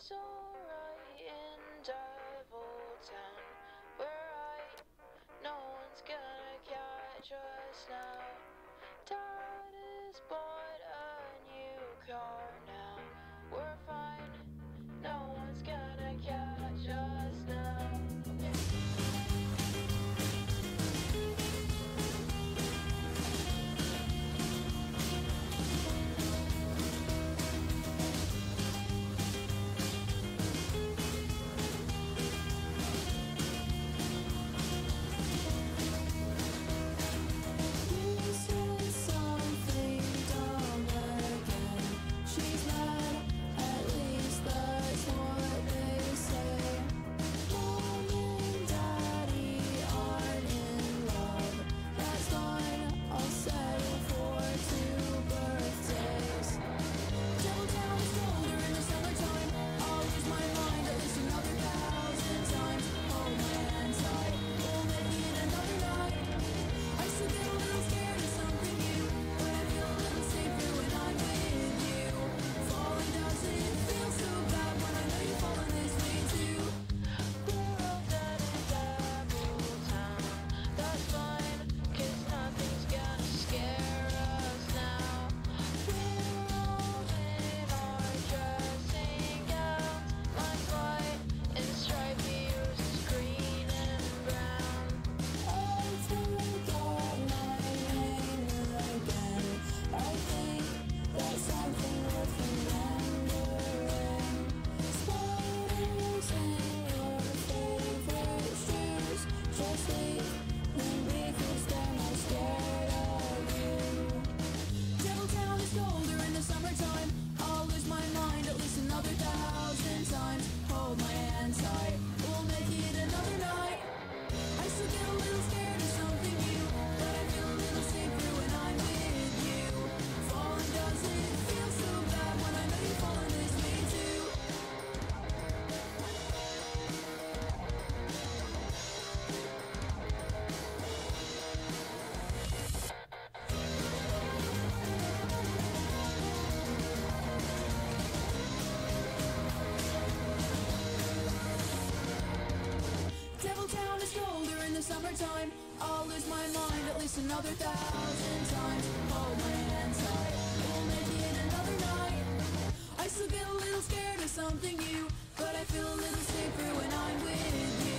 It's alright in Devil Town. One's gonna catch us now. my hands Devil Town is colder in the summertime. I'll lose my mind at least another thousand times. Hold my hand tight, we'll make it another night. I still get a little scared of something new, but I feel a little safer when I'm with you.